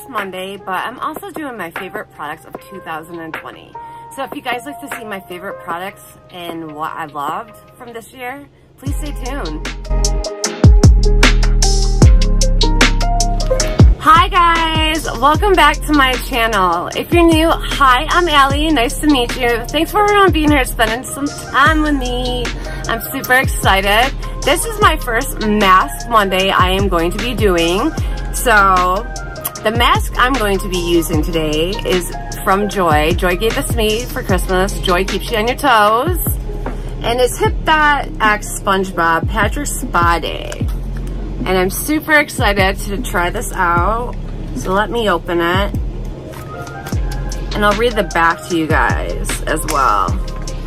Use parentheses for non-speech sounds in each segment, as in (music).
Mask Monday, but I'm also doing my favorite products of 2020. So if you guys like to see my favorite products and what I loved from this year, please stay tuned. Hi guys, welcome back to my channel. If you're new, hi, I'm Allie, nice to meet you. Thanks for being here, spending some time with me. I'm super excited. This is my first Mask Monday I am going to be doing. So, the mask I'm going to be using today is from Joy. Joy gave this to me for Christmas. Joy keeps you on your toes. And it's Hip Dot X SpongeBob Patrick Spa Day. And I'm super excited to try this out. So let me open it. And I'll read the back to you guys as well.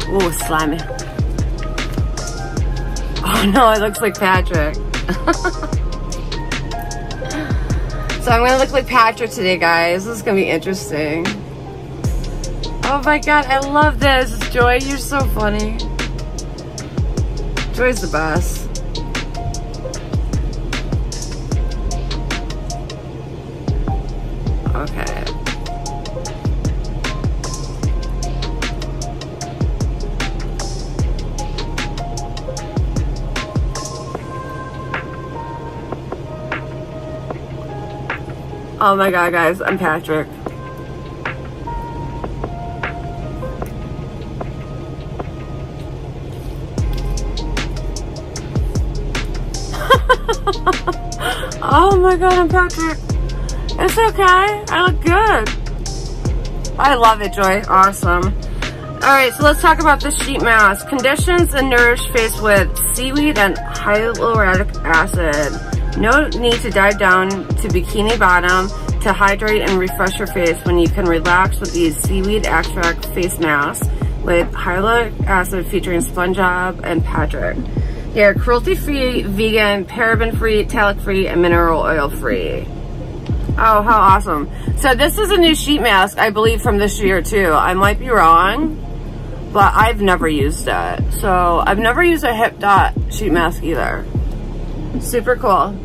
Ooh, slimy. (laughs) Oh no, it looks like Patrick. (laughs) so I'm gonna look like Patrick today, guys. This is gonna be interesting. Oh my god, I love this. Joy, you're so funny. Joy's the best. Oh my god, guys, I'm Patrick. (laughs) oh my god, I'm Patrick. It's okay. I look good. I love it, Joy. Awesome. Alright, so let's talk about the sheet mask. Conditions and nourish face with seaweed and hyaluronic acid. No need to dive down to bikini bottom to hydrate and refresh your face when you can relax with these seaweed extract face masks with hyaluronic acid featuring SpongeBob and Patrick. They're cruelty-free, vegan, paraben-free, talc-free, and mineral oil-free. Oh, how awesome. So this is a new sheet mask, I believe, from this year too. I might be wrong, but I've never used it. So I've never used a Hip Dot sheet mask either. Super cool.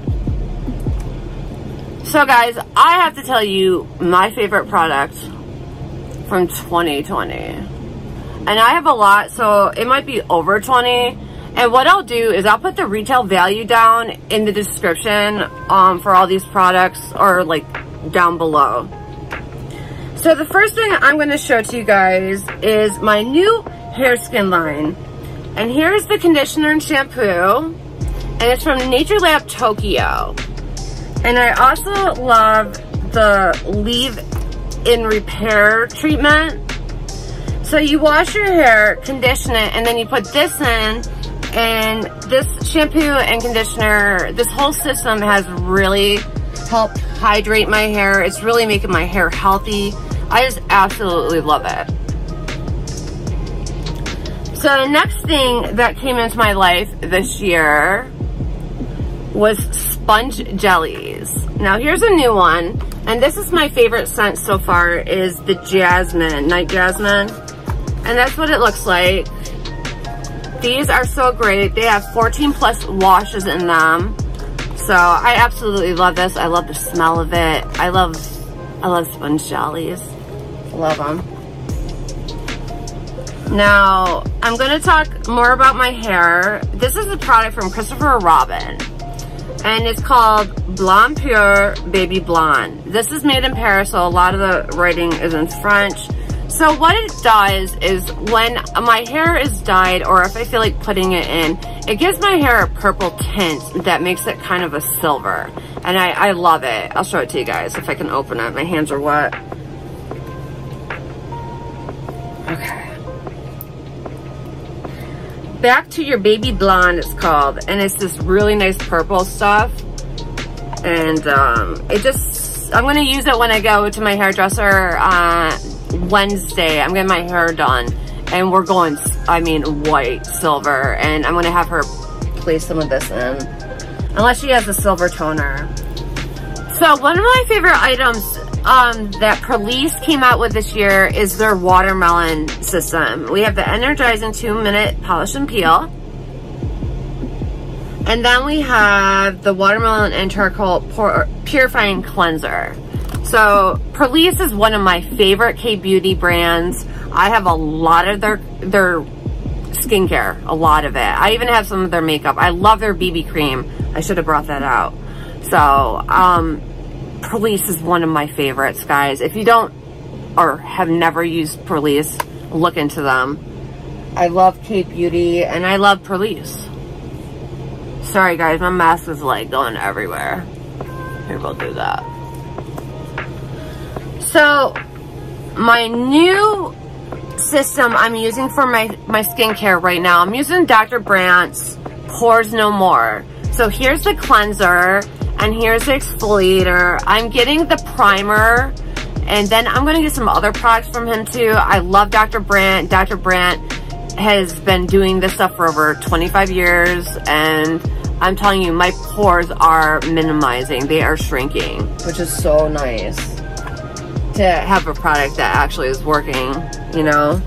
So guys, I have to tell you my favorite product from 2020. And I have a lot, so it might be over 20. And what I'll do is I'll put the retail value down in the description um, for all these products or like down below. So the first thing I'm going to show to you guys is my new hair skin line. And here's the conditioner and shampoo. And it's from Nature Lab Tokyo. And I also love the leave in repair treatment. So you wash your hair, condition it, and then you put this in and this shampoo and conditioner, this whole system has really helped hydrate my hair. It's really making my hair healthy. I just absolutely love it. So the next thing that came into my life this year was sponge jellies. Now here's a new one, and this is my favorite scent so far is the Jasmine, Night Jasmine. And that's what it looks like. These are so great. They have 14 plus washes in them. So I absolutely love this. I love the smell of it. I love, I love sponge jellies. Love them. Now, I'm to talk more about my hair. This is a product from Christopher Robin. And it's called Blonde Pure Baby Blonde. This is made in Paris, so a lot of the writing is in French. So what it does is when my hair is dyed or if I feel like putting it in, it gives my hair a purple tint that makes it kind of a silver. And I, I love it. I'll show it to you guys if I can open it. My hands are wet. Okay. Back to your baby blonde it's called. And it's this really nice purple stuff. And um, it just, I'm to use it when I go to my hairdresser uh, Wednesday. I'm getting my hair done and we're going, I mean, white, silver, and I'm gonna have her place some of this in. Unless she has a silver toner. So one of my favorite items um, that Purlisse came out with this year is their watermelon system. We have the energizing two minute polish and peel. And then we have the watermelon and charcoal purifying cleanser. So Purlisse is one of my favorite K-beauty brands. I have a lot of their their skincare, a lot of it. I even have some of their makeup. I love their BB cream. I should have brought that out. So, um, Purlisse is one of my favorites, guys. If you don't or have never used Purlisse, look into them. I love K-Beauty and I love Purlisse. Sorry guys, my mask is like going everywhere. Here, we'll do that. So, my new system I'm using for my, my skincare right now, I'm using Dr. Brandt's Pores No More. So here's the cleanser and here's the exfoliator. I'm getting the primer and then I'm going to get some other products from him too. I love Dr. Brandt. Dr. Brandt has been doing this stuff for over 25 years and I'm telling you, my pores are minimizing. They are shrinking, which is so nice to have a product that actually is working, you know?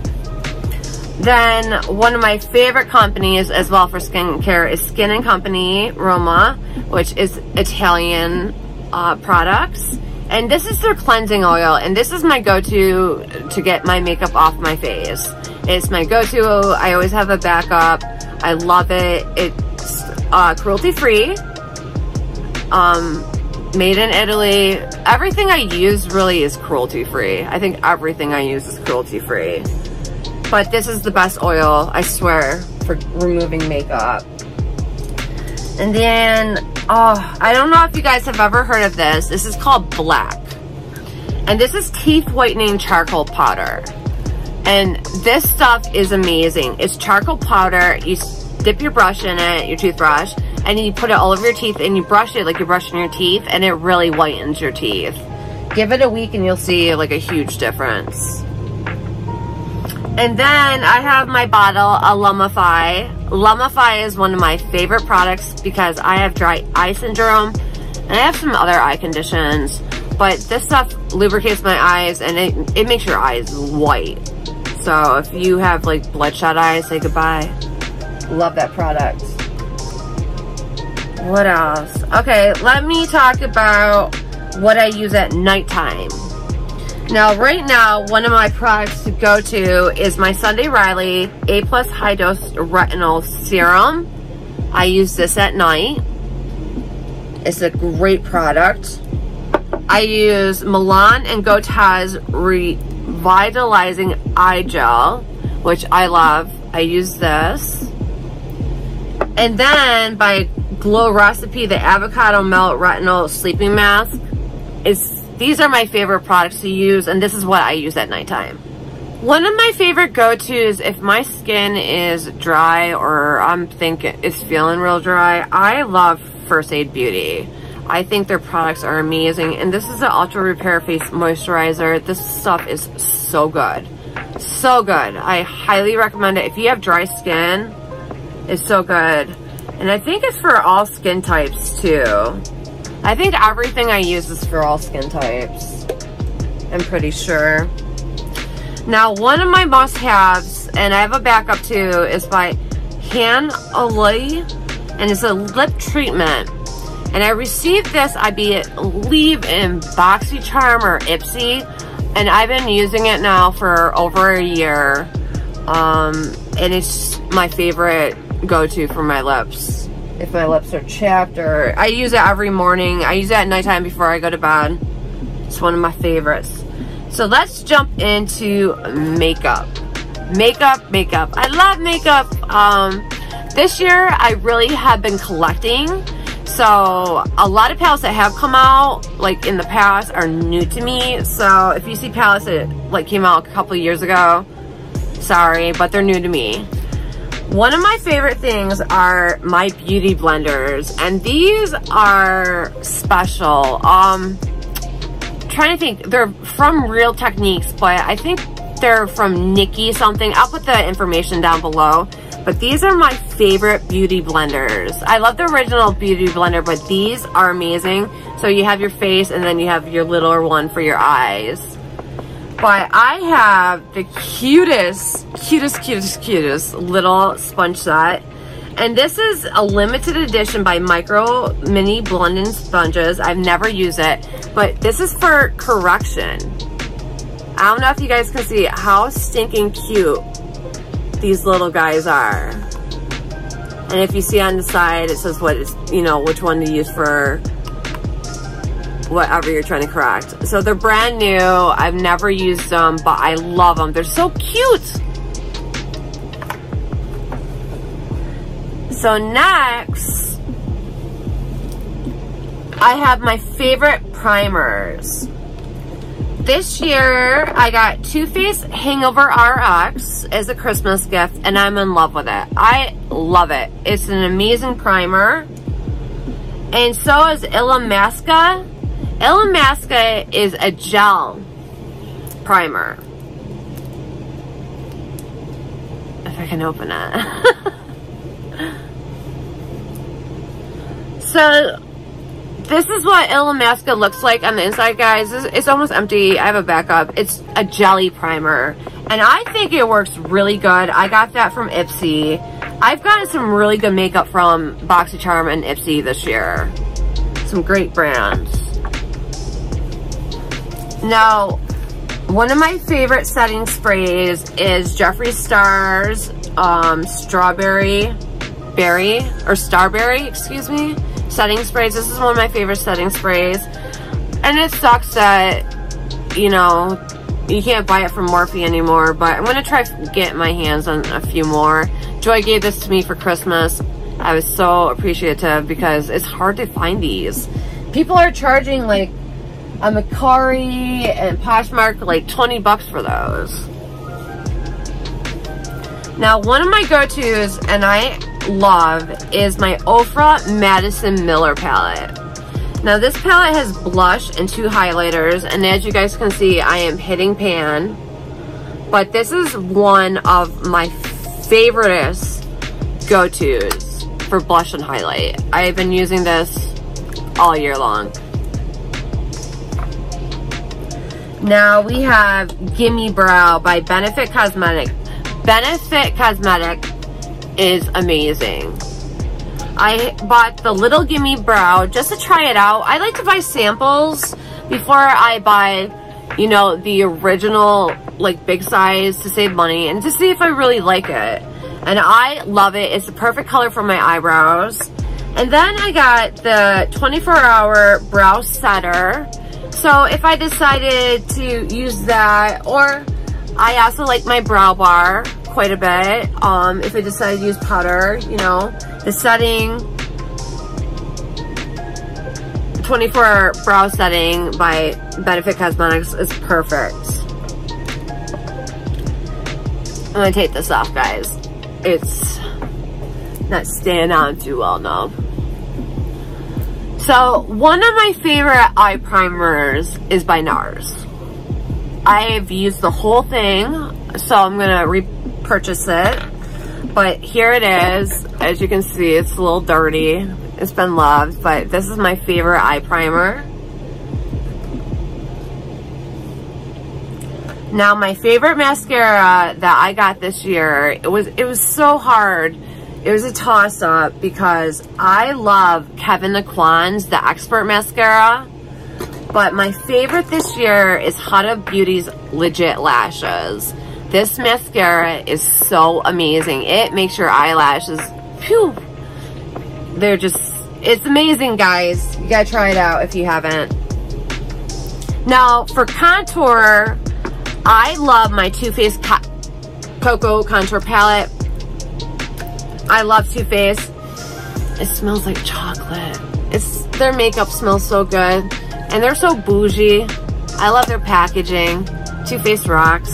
Then one of my favorite companies as well for skincare is Skin & Company Roma, which is Italian uh, products. And this is their cleansing oil, and this is my go-to to get my makeup off my face. It's my go-to. I always have a backup. I love it. It's uh, cruelty-free. Um, made in Italy. Everything I use really is cruelty-free. I think everything I use is cruelty-free. But this is the best oil, I swear, for removing makeup. And then, oh, I don't know if you guys have ever heard of this. This is called Black. And this is teeth whitening charcoal powder. And this stuff is amazing. It's charcoal powder. You dip your brush in it, your toothbrush, and you put it all over your teeth and you brush it like you're brushing your teeth and it really whitens your teeth. Give it a week and you'll see like a huge difference. And then I have my bottle, a Lumify. Lumify is one of my favorite products because I have dry eye syndrome and I have some other eye conditions. But this stuff lubricates my eyes and it, it makes your eyes white. So if you have like bloodshot eyes, say goodbye. Love that product. What else? Okay, let me talk about what I use at nighttime. Now, right now, one of my products to go to is my Sunday Riley A Plus High Dose Retinol Serum. I use this at night. It's a great product. I use Milan and Gotaz Revitalizing Eye Gel, which I love. I use this. And then by Glow Recipe, the Avocado Melt Retinol Sleeping Mask is these are my favorite products to use, and this is what I use at nighttime. One of my favorite go-tos, if my skin is dry or I'm thinking it's feeling real dry, I love First Aid Beauty. I think their products are amazing. And this is the Ultra Repair Face Moisturizer. This stuff is so good. So good. I highly recommend it. If you have dry skin, it's so good. And I think it's for all skin types too. I think everything I use is for all skin types. I'm pretty sure. Now, one of my must-haves, and I have a backup too, is by Han Olay, and it's a lip treatment. And I received this, I believe, in BoxyCharm or Ipsy, and I've been using it now for over a year. Um, and it's my favorite go-to for my lips if my lips are chapped or I use it every morning. I use it at nighttime before I go to bed. It's one of my favorites. So let's jump into makeup. Makeup, makeup. I love makeup. Um, this year I really have been collecting. So a lot of palettes that have come out like in the past are new to me. So if you see palettes that like came out a couple years ago, sorry, but they're new to me. One of my favorite things are my beauty blenders, and these are special. Um, trying to think, they're from Real Techniques, but I think they're from Nikki something. I'll put the information down below. But these are my favorite beauty blenders. I love the original beauty blender, but these are amazing. So you have your face and then you have your littler one for your eyes. But I have the cutest, cutest, cutest, cutest little sponge set. And this is a limited edition by Micro Mini Blending Sponges. I've never used it, but this is for correction. I don't know if you guys can see how stinking cute these little guys are. And if you see on the side, it says what is, you know, which one to use for whatever you're trying to correct. So they're brand new. I've never used them, but I love them. They're so cute. So next, I have my favorite primers. This year, I got Too Faced Hangover RX as a Christmas gift, and I'm in love with it. I love it. It's an amazing primer. And so is Illamasqua. Illamasqua is a gel primer. If I can open it. (laughs) so this is what Illamasqua looks like on the inside, guys. It's, it's almost empty. I have a backup. It's a jelly primer. And I think it works really good. I got that from Ipsy. I've gotten some really good makeup from BoxyCharm and Ipsy this year. Some great brands. Now, one of my favorite setting sprays is Jeffree Star's um, Strawberry Berry, or Starberry, excuse me setting sprays. This is one of my favorite setting sprays. And it sucks that, you know, you can't buy it from Morphe anymore, but I'm to try to get my hands on a few more. Joy gave this to me for Christmas. I was so appreciative because it's hard to find these. People are charging like a Mercari and Poshmark like 20 bucks for those. Now, one of my go-tos, and I love is my Ofra Madison Miller palette. Now this palette has blush and two highlighters and as you guys can see I am hitting pan but this is one of my favorite go-tos for blush and highlight. I've been using this all year long. Now we have Gimme Brow by Benefit Cosmetic. Benefit Cosmetic is amazing. I bought the Little Gimme Brow just to try it out. I like to buy samples before I buy, you know, the original, like, big size to save money and to see if I really like it. And I love it. It's the perfect color for my eyebrows. And then I got the 24 hour brow setter. So if I decided to use that, or I also like my brow bar quite a bit. Um, if I decide to use powder, you know, the setting, 24 hour brow setting by Benefit Cosmetics is perfect. I'm gonna take this off, guys. It's not staying on too well now. So, one of my favorite eye primers is by NARS. I've used the whole thing, so I'm gonna repurchase it. But here it is. As you can see, it's a little dirty. It's been loved, but this is my favorite eye primer. Now, my favorite mascara that I got this year, it was it was so hard. It was a toss-up because I love Kevyn Aucoin's The Expert Mascara. But my favorite this year is Huda Beauty's Legit Lashes. This mascara is so amazing. It makes your eyelashes, phew, they're just, it's amazing, guys. You gotta try it out if you haven't. Now, for contour, I love my Too Faced Co Cocoa Contour Palette. I love Too Faced. It smells like chocolate. It's Their makeup smells so good. And they're so bougie. I love their packaging. Too Faced rocks.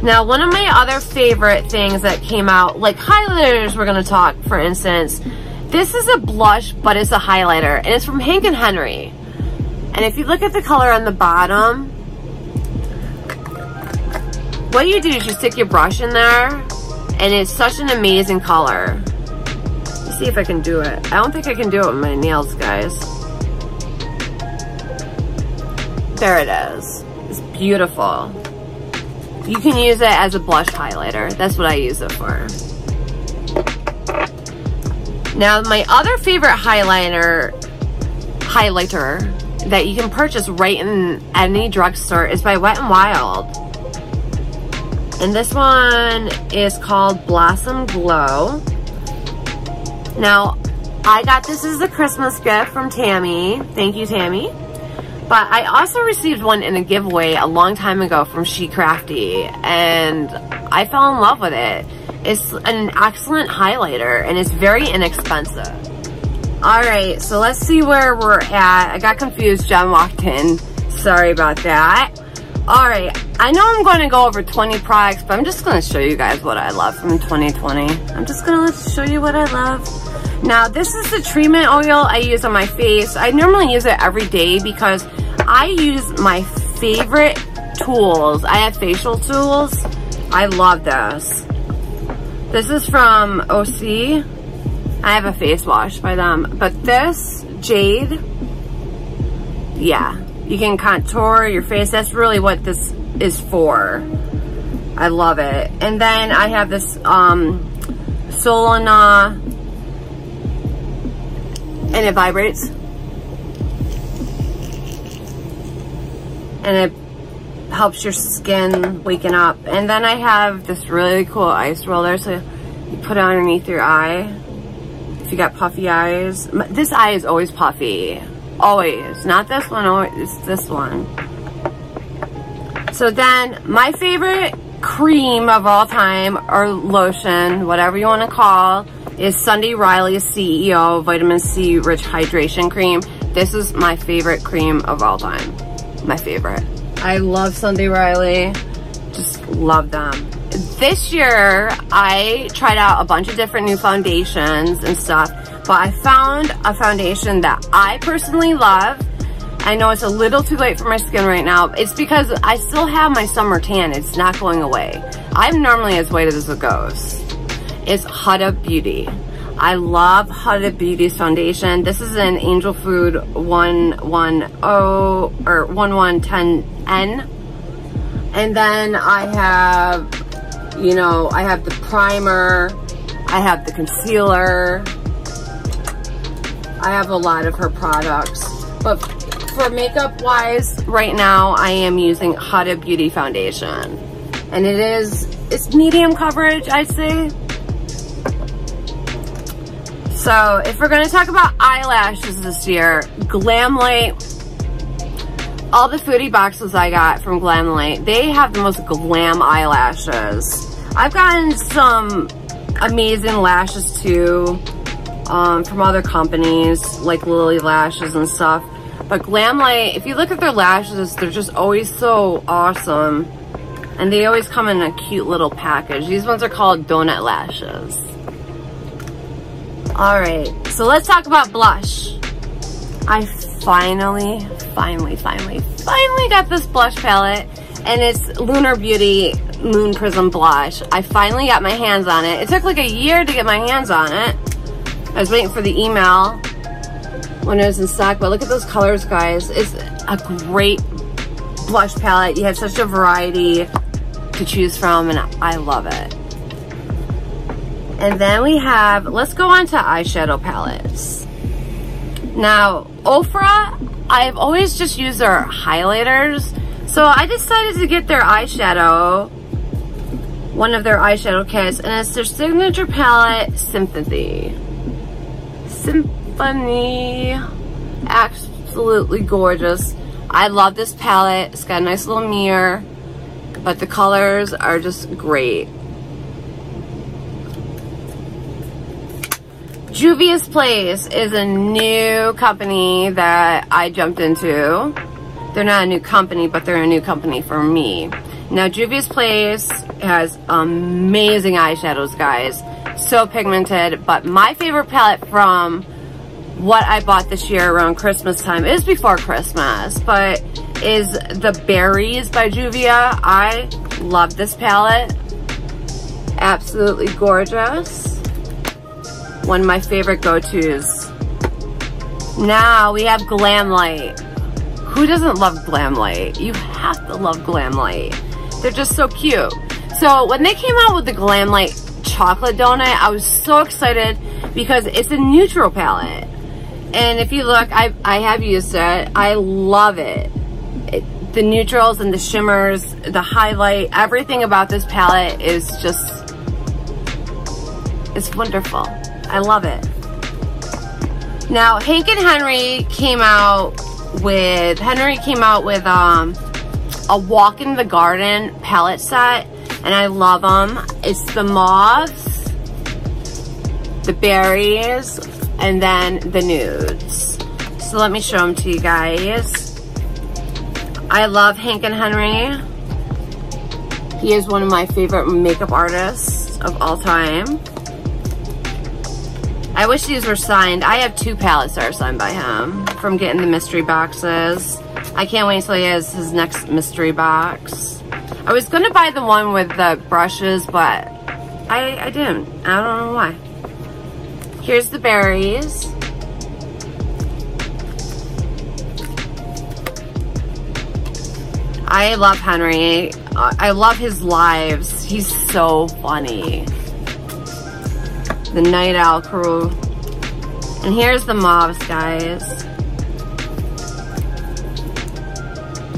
Now, one of my other favorite things that came out, like highlighters we're going to talk, for instance, this is a blush, but it's a highlighter, and it's from Hank and Henry. And if you look at the color on the bottom, what you do is you stick your brush in there, and it's such an amazing color. Let's see if I can do it. I don't think I can do it with my nails, guys. There it is. It's beautiful. You can use it as a blush highlighter. That's what I use it for. Now, my other favorite highlighter, highlighter that you can purchase right in any drugstore is by Wet n Wild. And this one is called Blossom Glow. Now, I got this as a Christmas gift from Tammy. Thank you, Tammy. But I also received one in a giveaway a long time ago from She Crafty, and I fell in love with it. It's an excellent highlighter, and it's very inexpensive. Alright, so let's see where we're at. I got confused. Jen walked in. Sorry about that. Alright, I know I'm going to go over 20 products, but I'm just going to show you guys what I love from 2020. I'm just going to show you what I love. Now, this is the treatment oil I use on my face. I normally use it every day because I use my favorite tools. I have facial tools. I love this. This is from OC. I have a face wash by them. But this, Jade, yeah, you can contour your face. That's really what this is for. I love it. And then I have this um, Solana, and it vibrates. And it helps your skin waken up. And then I have this really cool ice roller. So you put it underneath your eye. If you got puffy eyes. This eye is always puffy. Always. Not this one, always, it's this one. So then, my favorite cream of all time, or lotion, whatever you want to call, is Sunday Riley's CEO Vitamin C Rich Hydration Cream. This is my favorite cream of all time. My favorite. I love Sunday Riley. Just love them. This year, I tried out a bunch of different new foundations and stuff, but I found a foundation that I personally love. I know it's a little too late for my skin right now. It's because I still have my summer tan. It's not going away. I'm normally as white as a ghost. It's Huda Beauty. I love Huda Beauty's foundation. This is an Angel Food 110 or 1110N. And then I have, you know, I have the primer. I have the concealer. I have a lot of her products. But for makeup wise, right now I am using Huda Beauty foundation. And it is, it's medium coverage, I'd say. So if we're gonna talk about eyelashes this year, Glamlite, all the foodie boxes I got from Glamlite, they have the most glam eyelashes. I've gotten some amazing lashes too um, from other companies like Lily Lashes and stuff. But Glamlite, if you look at their lashes, they're just always so awesome. And they always come in a cute little package. These ones are called donut lashes. Alright, so let's talk about blush. I finally, finally, finally, finally got this blush palette. And it's Lunar Beauty Moon Prism Blush. I finally got my hands on it. It took like a year to get my hands on it. I was waiting for the email when it was in stock, but look at those colors, guys. It's a great blush palette. You have such a variety to choose from, and I love it. And then we have, let's go on to eyeshadow palettes. Now, Ofra, I've always just used their highlighters. So I decided to get their eyeshadow, one of their eyeshadow kits, and it's their signature palette, Symphony. Symphony. Absolutely gorgeous. I love this palette. It's got a nice little mirror, but the colors are just great. Juvia's Place is a new company that I jumped into. They're not a new company, but they're a new company for me. Now, Juvia's Place has amazing eyeshadows, guys. So pigmented, but my favorite palette from what I bought this year around Christmas time is before Christmas, but is the Berries by Juvia. I love this palette. Absolutely gorgeous one of my favorite go-tos. Now we have Glamlite. Who doesn't love Glamlite? You have to love Glamlite. They're just so cute. So when they came out with the Glamlite chocolate donut. I was so excited because it's a neutral palette. And if you look, I, I have used it. I love it. it. The neutrals and the shimmers, the highlight, everything about this palette is just, it's wonderful. I love it. Now, Hank and Henry came out with, Henry came out with um, a walk in the garden palette set and I love them. It's the mauves, the berries, and then the nudes. So let me show them to you guys. I love Hank and Henry. He is one of my favorite makeup artists of all time. I wish these were signed. I have two palettes that are signed by him from getting the mystery boxes. I can't wait until he has his next mystery box. I was to buy the one with the brushes, but I, I didn't. I don't know why. Here's the berries. I love Henry. I love his lives. He's so funny. The Night Owl crew. And here's the mobs, guys.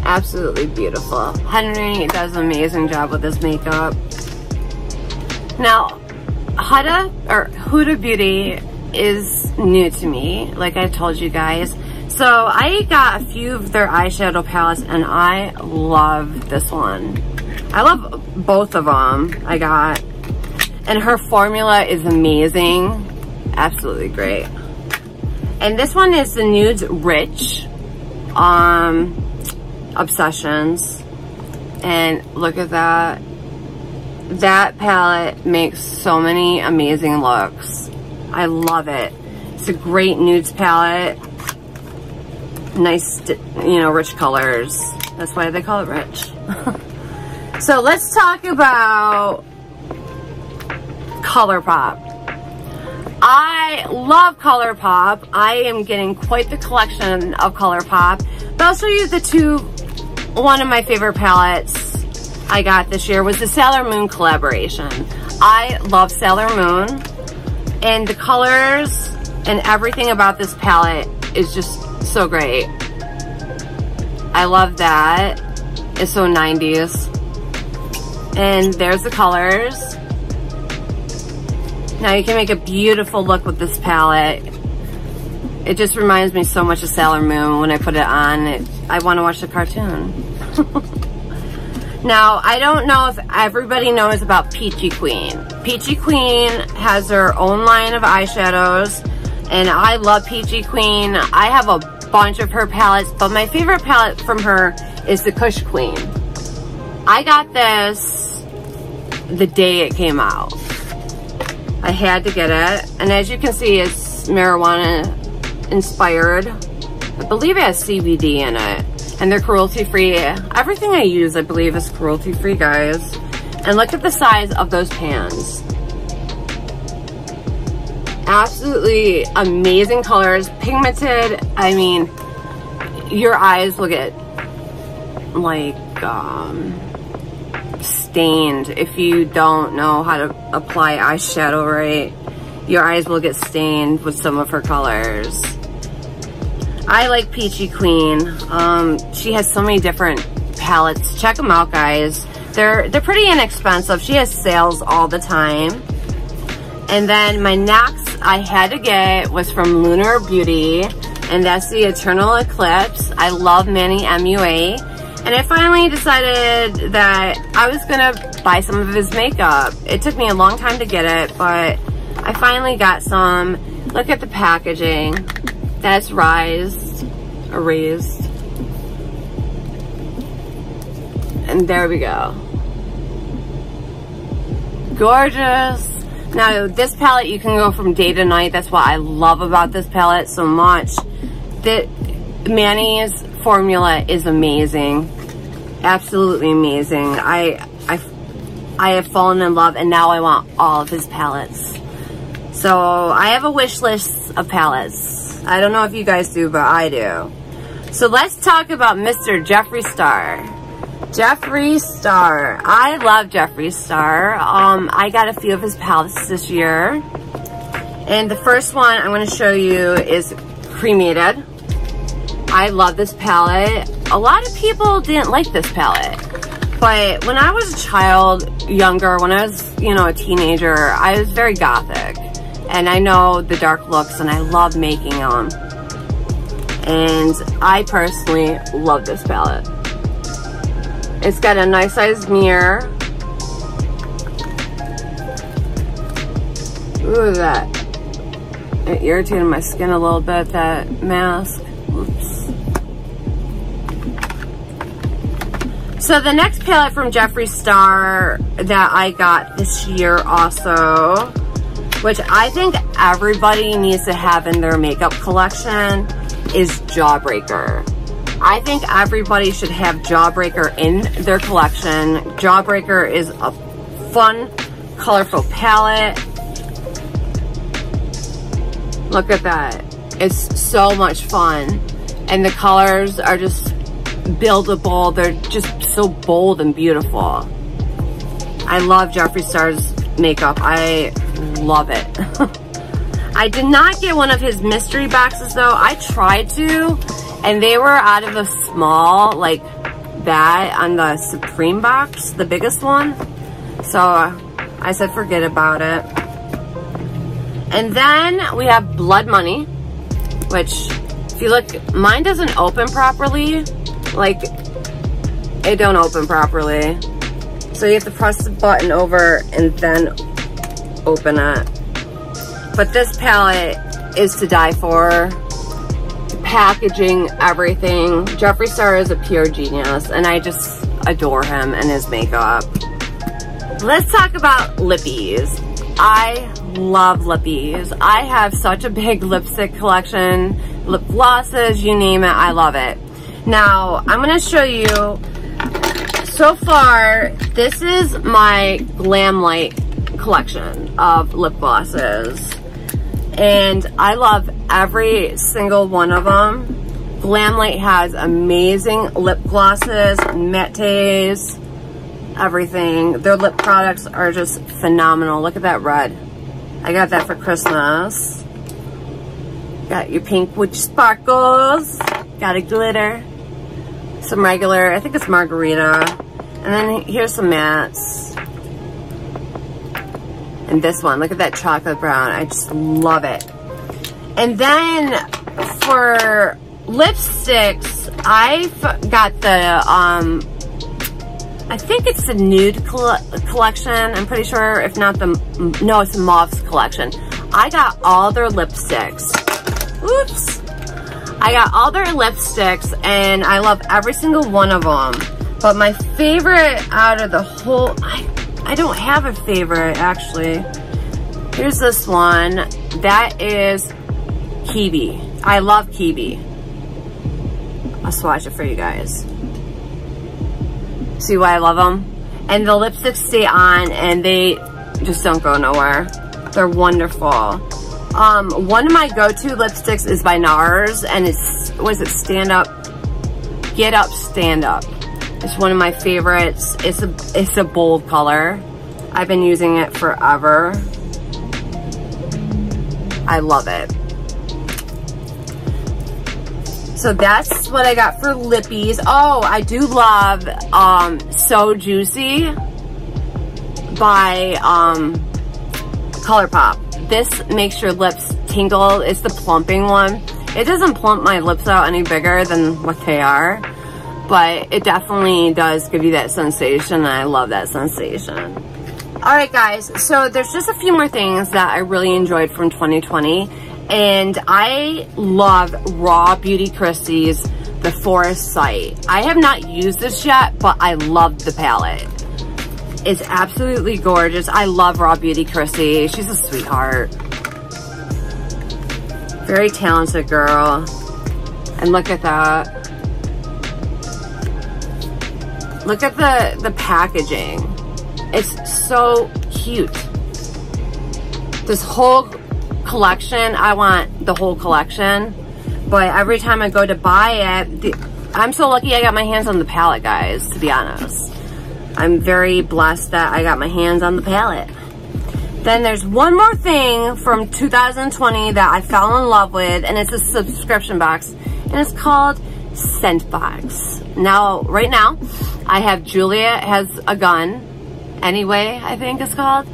Absolutely beautiful. Henry does an amazing job with his makeup. Now, Huda, or Huda Beauty is new to me, like I told you guys. So I got a few of their eyeshadow palettes and I love this one. I love both of them I got. And her formula is amazing. Absolutely great. And this one is the Nudes Rich. Um, Obsessions. And look at that. That palette makes so many amazing looks. I love it. It's a great nudes palette. Nice, you know, rich colors. That's why they call it rich. (laughs) so let's talk about ColourPop. I love ColourPop. I am getting quite the collection of ColourPop. But I'll show you the two one of my favorite palettes I got this year was the Sailor Moon collaboration. I love Sailor Moon and the colors and everything about this palette is just so great. I love that. It's so 90s. And there's the colors. Now you can make a beautiful look with this palette. It just reminds me so much of Sailor Moon when I put it on. It, I want to watch the cartoon. (laughs) now, I don't know if everybody knows about Peachy Queen. Peachy Queen has her own line of eyeshadows, and I love Peachy Queen. I have a bunch of her palettes, but my favorite palette from her is the Kush Queen. I got this the day it came out. I had to get it, and as you can see, it's marijuana inspired. I believe it has CBD in it and they're cruelty free. Everything I use, I believe, is cruelty free, guys. And look at the size of those pans. Absolutely amazing colors, pigmented. I mean, your eyes will get like um, stained if you don't know how to apply eyeshadow right. Your eyes will get stained with some of her colors. I like Peachy Queen. Um, she has so many different palettes. Check them out, guys. They're, they're pretty inexpensive. She has sales all the time. And then my next I had to get was from Lunar Beauty. And that's the Eternal Eclipse. I love Manny MUA. And I finally decided that I was to buy some of his makeup. It took me a long time to get it, but I finally got some. Look at the packaging. That's rised, erased. And there we go. Gorgeous. Now, this palette, you can go from day to night. That's what I love about this palette so much. The Manny's formula is amazing. Absolutely amazing. I, I, I have fallen in love and now I want all of his palettes. So I have a wish list of palettes. I don't know if you guys do, but I do. So let's talk about Mr. Jeffree Star. Jeffree Star. I love Jeffree Star. Um, I got a few of his palettes this year. And the first one I'm going to show you is Cremated. I love this palette. A lot of people didn't like this palette. But when I was a child, younger, when I was, you know, a teenager, I was very gothic. And I know the dark looks and I love making them. And I personally love this palette. It's got a nice sized mirror. Ooh, that. It irritated my skin a little bit, that mask. Oops. So the next palette from Jeffree Star that I got this year also, which I think everybody needs to have in their makeup collection, is Jawbreaker. I think everybody should have Jawbreaker in their collection. Jawbreaker is a fun, colorful palette. Look at that. It's so much fun. And the colors are just buildable. They're just so bold and beautiful. I love Jeffree Star's makeup. I love it. (laughs) I did not get one of his mystery boxes though. I tried to, and they were out of a small, like that on the Supreme box, the biggest one. So I said forget about it. And then we have Blood Money, which if you look, mine doesn't open properly. Like it don't open properly. So you have to press the button over and then open it. But this palette is to die for. Packaging, everything. Jeffree Star is a pure genius and I just adore him and his makeup. Let's talk about lippies. I love lippies. I have such a big (laughs) lipstick collection, lip glosses, you name it, I love it. Now, I'm gonna show you so far, this is my Glamlite collection of lip glosses. And I love every single one of them. Glamlite has amazing lip glosses, mattes, everything. Their lip products are just phenomenal. Look at that red. I got that for Christmas. Got your pink with sparkles. Got a glitter. Some regular, I think it's margarita. And then here's some mattes. And this one, look at that chocolate brown. I just love it. And then for lipsticks, I've got the, um, I think it's the nude collection. I'm pretty sure, if not the, no, it's the Mauves collection. I got all their lipsticks. Oops. I got all their lipsticks and I love every single one of them. But my favorite out of the whole, I, I don't have a favorite actually. Here's this one. That is Kiwi. I love Kiwi. I'll swatch it for you guys. See why I love them? And the lipsticks stay on and they just don't go nowhere. They're wonderful. Um, one of my go-to lipsticks is by NARS and it's, what is it, Stand Up, Get Up, Stand Up. It's one of my favorites. It's a, it's a bold color. I've been using it forever. I love it. So that's what I got for lippies. Oh, I do love um, So Juicy by um, ColourPop. This makes your lips tingle. It's the plumping one. It doesn't plump my lips out any bigger than what they are but it definitely does give you that sensation and I love that sensation. Alright guys, so there's just a few more things that I really enjoyed from 2020 and I love Raw Beauty Kristi's The Forest Sight. I have not used this yet, but I love the palette. It's absolutely gorgeous. I love Raw Beauty Kristie. She's a sweetheart. Very talented girl. And look at that. Look at the, the packaging. It's so cute. This whole collection, I want the whole collection. But every time I go to buy it, the, I'm so lucky I got my hands on the palette, guys, to be honest. I'm very blessed that I got my hands on the palette. Then there's one more thing from 2020 that I fell in love with, and it's a subscription box, and it's called Scent Box. Now, right now, I have Juliette has a gun, anyway, I think it's called,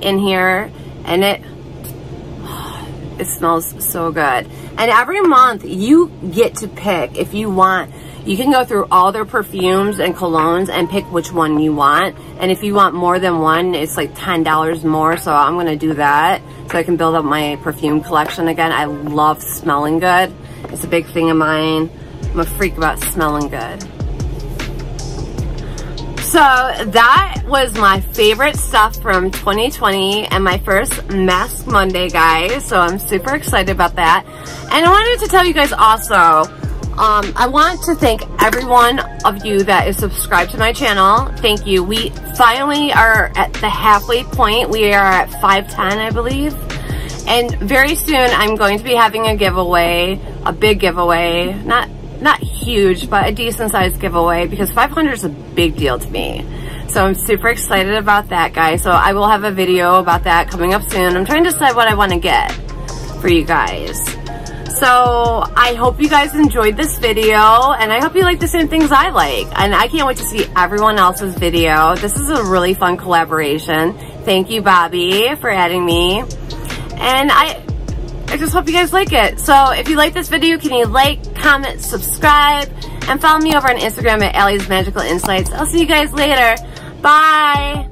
in here, and it, (sighs) it smells so good. And every month, you get to pick if you want you can go through all their perfumes and colognes and pick which one you want. And if you want more than one, it's like $10 more. So I'm going to do that so I can build up my perfume collection again. I love smelling good. It's a big thing of mine. I'm a freak about smelling good. So that was my favorite stuff from 2020 and my first Mask Monday, guys. So I'm super excited about that. And I wanted to tell you guys also, um, I want to thank everyone of you that is subscribed to my channel. Thank you. We finally are at the halfway point. We are at 510, I believe. And very soon I'm going to be having a giveaway, a big giveaway. Not not huge, but a decent sized giveaway because 500 is a big deal to me. So I'm super excited about that, guys. So I will have a video about that coming up soon. I'm trying to decide what I want to get for you guys. So I hope you guys enjoyed this video and I hope you like the same things I like. And I can't wait to see everyone else's video. This is a really fun collaboration. Thank you, Bobbie, for adding me. And I, I just hope you guys like it. So if you like this video, can you like, comment, subscribe, and follow me over on Instagram at Alli's Magical Insights. I'll see you guys later. Bye.